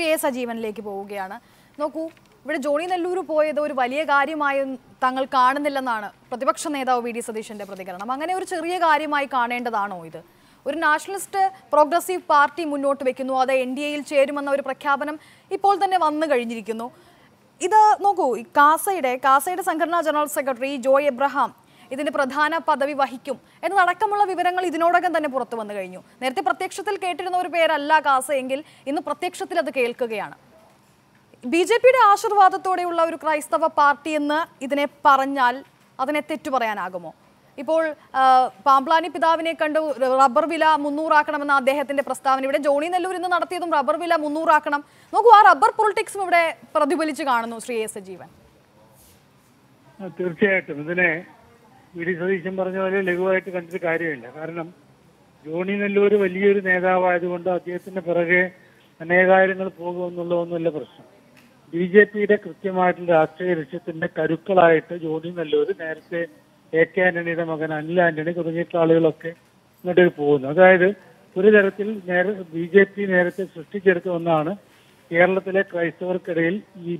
Shri A സജീവനിലേക്ക് പോവുകയാണ്. നോക്കൂ ഇവിടെ ജോണി നെല്ലൂർ പോയത് ഒരു വലിയ കാര്യമായി തങ്ങൾ കാണുന്നില്ലെന്നാണ് പ്രതിപക്ഷ നേതാവ് വി ഡി സതീശന്റെ പ്രതികരണം. അങ്ങനെ ഒരു ചെറിയ കാര്യമായി കാണേണ്ടതാണോ ഇത്? ഒരു നാഷണലിസ്റ്റ് പ്രോഗ്രസീവ് പാർട്ടി മുന്നോട്ട് വെക്കുന്നു അത് എൻ ഡി എയിൽ ചേരുമെന്ന ഒരു പ്രഖ്യാപനം ഇപ്പോൾ തന്നെ വന്നു കഴിഞ്ഞിരിക്കുന്നു. ഇത് നോക്കൂ കാസയുടെ കാസയുടെ സംഘടനാ ജനറൽ സെക്രട്ടറി ജോയ് എബ്രഹാം ഇതിന്റെ പ്രധാന പദവി വഹിക്കും എന്നതടക്കമുള്ള വിവരങ്ങൾ ഇതിനോടകം തന്നെ പുറത്തു വന്നു കഴിഞ്ഞു. നേരത്തെ പ്രത്യക്ഷത്തിൽ കേട്ടിരുന്ന ഒരു പേരല്ല കാസ എങ്കിൽ ഇന്ന് പ്രത്യക്ഷത്തിൽ അത് കേൾക്കുകയാണ്. ബി ജെ പിയുടെ ആശീർവാദത്തോടെയുള്ള ഒരു ക്രൈസ്തവ പാർട്ടി എന്ന് ഇതിനെ പറഞ്ഞാൽ അതിനെ തെറ്റു പറയാനാകുമോ? ഇപ്പോൾ പാമ്പ്ലാനി പിതാവിനെ കണ്ടു റബ്ബർ വില മുന്നൂറാക്കണമെന്ന അദ്ദേഹത്തിന്റെ പ്രസ്താവന. ഇവിടെ ജോണി നെല്ലൂർ ഇന്ന് നടത്തിയതും റബ്ബർ വില മുന്നൂറാക്കണം. നോക്കൂ ആ റബ്ബർ പൊളിറ്റിക്സും ഇവിടെ പ്രതിഫലിച്ച് കാണുന്നു ശ്രീ എസ് ജീവൻ. തീർച്ചയായിട്ടും. ഇതിനെ വി സതീശൻ പറഞ്ഞ പോലെ ലഘുവായിട്ട് കണ്ടിട്ട് കാര്യമില്ല. കാരണം ജോണി നെല്ലൂർ വലിയൊരു നേതാവായതുകൊണ്ട് അദ്ദേഹത്തിന്റെ പിറകെ അനേകാര്യങ്ങൾ പോകുമെന്നുള്ളതൊന്നുമല്ല പ്രശ്നം. ബി ജെ പിയുടെ കൃത്യമായിട്ടുള്ള രാഷ്ട്രീയ ലക്ഷ്യത്തിന്റെ കരുക്കളായിട്ട് ജോണി നെല്ലൂർ നേരത്തെ എ കെ ആന്റണിയുടെ മകൻ അനിൽ ആന്റണി തുടങ്ങിയിട്ടുള്ള ആളുകളൊക്കെ ഇങ്ങോട്ട് പോകുന്നു. അതായത് ഒരു തരത്തിൽ നേരെ ബി ജെ പി നേരത്തെ സൃഷ്ടിച്ചെടുത്ത ഒന്നാണ് കേരളത്തിലെ ക്രൈസ്തവർക്കിടയിൽ ഈ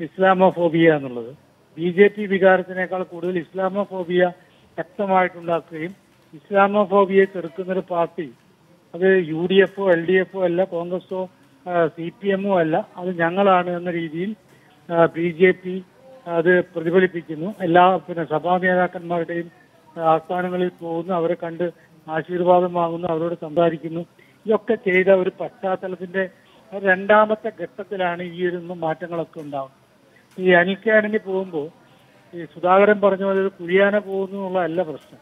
ഇസ്ലാമോഫോബിയ എന്നുള്ളത്. ബി ജെ പി വികാരത്തിനേക്കാൾ കൂടുതൽ ഇസ്ലാമോഫോബിയ ശക്തമായിട്ടുണ്ടാക്കുകയും ഇസ്ലാമോഫോബിയെ ചെറുക്കുന്ന ഒരു പാർട്ടി അത് യു ഡി എഫോ എൽ ഡി എഫോ അല്ല കോൺഗ്രസോ സി പി എമ്മോ അല്ല അത് ഞങ്ങളാണ് എന്ന രീതിയിൽ ബി ജെ പി അത് പ്രതിഫലിപ്പിക്കുന്നു. എല്ലാ പിന്നെ സഭാ നേതാക്കന്മാരുടെയും ആസ്ഥാനങ്ങളിൽ പോകുന്നു അവരെ കണ്ട് ആശീർവാദം വാങ്ങുന്നു അവരോട് സംസാരിക്കുന്നു. ഇതൊക്കെ ചെയ്ത ഒരു പശ്ചാത്തലത്തിന്റെ രണ്ടാമത്തെ ഘട്ടത്തിലാണ് ഈ ഒരു മാറ്റങ്ങളൊക്കെ ഉണ്ടാവുന്നത്. ഈ അനിൽ കെ ആന്റണി പോകുമ്പോൾ ഈ സുധാകരൻ പറഞ്ഞ പോലെ ഒരു കുഴിയാന പോകുന്നു എന്നുള്ളതല്ല പ്രശ്നം.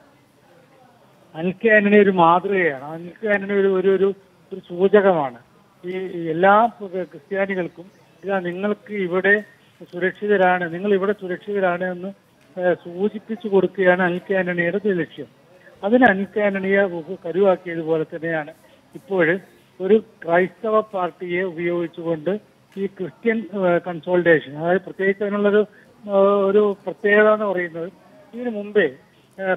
അനിൽ കെ ആന്റണി ഒരു മാതൃകയാണ്. അനിൽ കെ ആന്റണി ഒരു ഒരു ഒരു ഒരു സൂചകമാണ്. ഈ എല്ലാ ക്രിസ്ത്യാനികൾക്കും ഇതാ നിങ്ങൾക്ക് ഇവിടെ സുരക്ഷിതരാണ് നിങ്ങൾ ഇവിടെ സുരക്ഷിതരാണ് എന്ന് സൂചിപ്പിച്ചു കൊടുക്കുകയാണ് അനിൽ കെ ആന്റണിയുടെ ലക്ഷ്യം. അതിന് അനിൽ കെ ആന്റണിയെ കരുവാക്കിയതുപോലെ തന്നെയാണ്. ഇപ്പോൾ ഒരു ക്രൈസ്തവ പാർട്ടിയെ ഉപയോഗിച്ചുകൊണ്ട് ഈ ക്രിസ്ത്യൻ കൺസോൾട്ടേഷൻ അതായത് പ്രത്യേകിച്ച് അതിനുള്ളൊരു ഒരു പ്രത്യേകത എന്ന് പറയുന്നത് ഇതിനു മുമ്പേ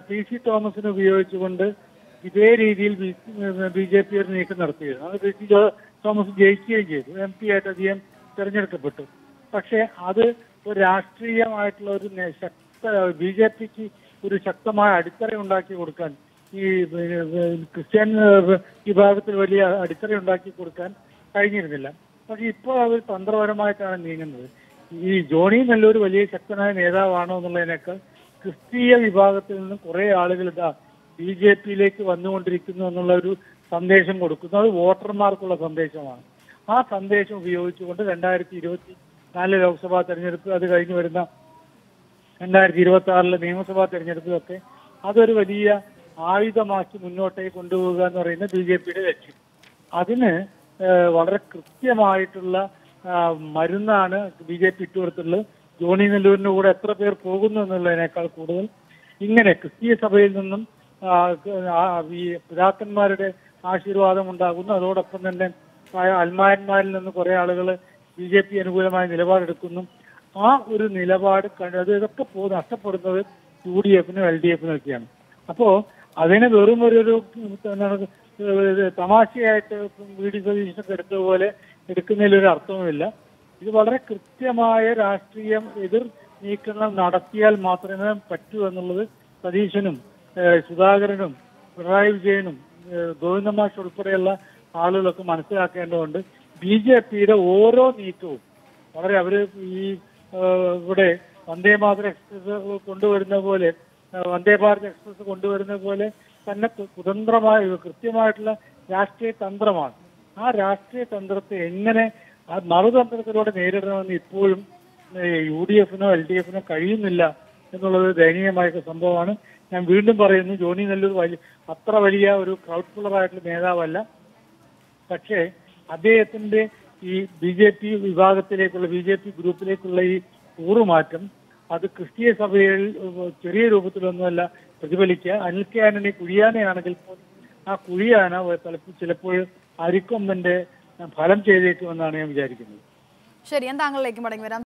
പി സി തോമസിനെ ഉപയോഗിച്ചുകൊണ്ട് ഇതേ രീതിയിൽ ബി ജെ പി ഒരു നീക്കം നടത്തിയിരുന്നു. അത് പി സി തോമസ് ജയിക്കുകയും ചെയ്തു. എം പി ആയിട്ട് അധികം തെരഞ്ഞെടുക്കപ്പെട്ടു. പക്ഷേ അത് ഒരു രാഷ്ട്രീയമായിട്ടുള്ള ഒരു ശക്ത ബി ജെ പിക്ക് ഒരു ശക്തമായ അടിത്തറ ഉണ്ടാക്കി കൊടുക്കാൻ ഈ ക്രിസ്ത്യൻ വിഭാഗത്തിൽ വലിയ അടിത്തറ ഉണ്ടാക്കി കൊടുക്കാൻ കഴിഞ്ഞിരുന്നില്ല. പക്ഷെ ഇപ്പോൾ അവർ തന്ത്രപരമായിട്ടാണ് നീങ്ങുന്നത്. ഈ ജോണി നല്ലൊരു വലിയ ശക്തനായ നേതാവാണോ എന്നുള്ളതിനേക്കാൾ ക്രിസ്തീയ വിഭാഗത്തിൽ നിന്ന് കുറെ ആളുകൾ ഇതാ ബി ജെ പിയിലേക്ക് വന്നുകൊണ്ടിരിക്കുന്നു എന്നുള്ള ഒരു സന്ദേശം കൊടുക്കുന്നു. അത് വോട്ടർമാർക്കുള്ള സന്ദേശമാണ്. ആ സന്ദേശം ഉപയോഗിച്ചുകൊണ്ട് രണ്ടായിരത്തി ഇരുപത്തി നാല് ലോക്സഭാ തെരഞ്ഞെടുപ്പ് അത് കഴിഞ്ഞ് വരുന്ന രണ്ടായിരത്തി ഇരുപത്തി ആറിലെ നിയമസഭാ തെരഞ്ഞെടുപ്പിലൊക്കെ അതൊരു വലിയ ആയുധമാക്കി മുന്നോട്ടേക്ക് കൊണ്ടുപോകുക എന്ന് പറയുന്നത് ബി ജെ പിയുടെ ലക്ഷ്യം. അതിന് വളരെ കൃത്യമായിട്ടുള്ള മരുന്നാണ് ബി ജെ പി ഇട്ടുകൊടുത്തുള്ളത് ജോണി നെല്ലൂരിന്റെ കൂടെ എത്ര പേർ പോകുന്നു എന്നുള്ളതിനേക്കാൾ കൂടുതൽ. ഇങ്ങനെ ക്രിസ്തീയ സഭയിൽ നിന്നും ഈ പിതാക്കന്മാരുടെ ആശീർവാദം ഉണ്ടാകുന്നു. അതോടൊപ്പം തന്നെ അൽമായന്മാരിൽ നിന്ന് കുറെ ആളുകൾ ബി ജെ പി അനുകൂലമായ നിലപാടെടുക്കുന്നു. ആ ഒരു നിലപാട് അത് ഇതൊക്കെ പോ നഷ്ടപ്പെടുന്നത് യു ഡി എഫിനും എൽ ഡി എഫിനും ഒക്കെയാണ്. അപ്പോ അതിനെ വെറും ഒരു ഒരു തമാശയായിട്ട് വി ഡി സതീശനൊക്കെ എടുത്തതുപോലെ എടുക്കുന്നതിൽ ഒരു അർത്ഥവുമില്ല. ഇത് വളരെ കൃത്യമായ രാഷ്ട്രീയം എതിർ നീക്കങ്ങൾ നടത്തിയാൽ മാത്രമേ പറ്റൂ എന്നുള്ളത് സതീശനും സുധാകരനും പിണറായി വിജയനും ഗോവിന്ദമാഷ് ഉൾപ്പെടെയുള്ള ആളുകളൊക്കെ മനസ്സിലാക്കേണ്ടതുണ്ട്. ബി ജെ പിയുടെ ഓരോ നീക്കവും വളരെ അവർ ഈ ഇവിടെ വന്ദേ മാതൃ എക്സ്പ്രസ് കൊണ്ടുവരുന്ന പോലെ വന്ദേ ഭാരത് എക്സ്പ്രസ് കൊണ്ടുവരുന്ന പോലെ തന്നെ സ്വതന്ത്രമായ കൃത്യമായിട്ടുള്ള രാഷ്ട്രീയ തന്ത്രമാണ്. ആ രാഷ്ട്രീയ തന്ത്രത്തെ എങ്ങനെ ആ മറുതന്ത്രത്തിലൂടെ നേരിടണമെന്ന് ഇപ്പോഴും യു ഡി എഫിനോ എൽ ഡി എഫിനോ കഴിയുന്നില്ല എന്നുള്ളത് ദയനീയമായ സംഭവമാണ്. ഞാൻ വീണ്ടും പറയുന്നു ജോണി നെല്ലൂർ വലിയ അത്ര വലിയ ഒരു ക്രൗഡ് ഫുള്ളറായിട്ടുള്ള നേതാവല്ല. പക്ഷേ അദ്ദേഹത്തിന്റെ ഈ ബി ജെ പി വിഭാഗത്തിലേക്കുള്ള ബി ജെ പി ഗ്രൂപ്പിലേക്കുള്ള ഈ കൂറുമാറ്റം അത് ക്രിസ്തീയ സഭയിൽ ചെറിയ രൂപത്തിലൊന്നുമല്ല പ്രതിഫലിക്കുക. അനിൽ കുഴിയാനയാണെങ്കിൽ പോലും ആ കുഴിയാന ചിലപ്പോൾ അരിക്കൊമ്പന്റെ ഫലം ചെയ്തേക്കുമെന്നാണ് ഞാൻ വിചാരിക്കുന്നത്. ശരി ഞാൻ താങ്കളിലേക്ക് മടങ്ങി വരാം.